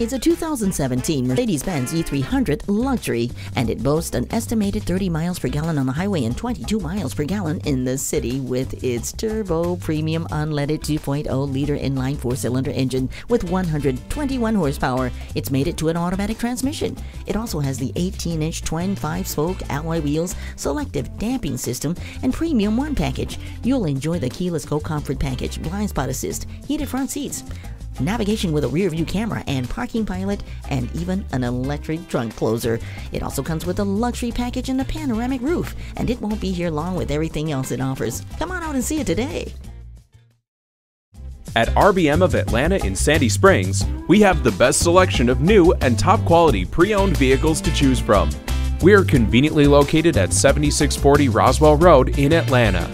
It's a 2017 Mercedes-Benz E300 Luxury, and it boasts an estimated 30 miles per gallon on the highway and 22 miles per gallon in the city with its turbo premium unleaded 2.0-liter inline four-cylinder engine with 121 horsepower. It's made it to an automatic transmission. It also has the 18-inch twin five-spoke alloy wheels, selective damping system, and premium one package. You'll enjoy the keyless Go Comfort package, blind spot assist, heated front seats, navigation with a rear view camera and parking pilot, and even an electric trunk closer. It also comes with a luxury package and a panoramic roof, and it won't be here long with everything else it offers. Come on out and see it today. At RBM of Atlanta in Sandy Springs, we have the best selection of new and top quality pre owned vehicles to choose from. We are conveniently located at 7640 Roswell Road in Atlanta.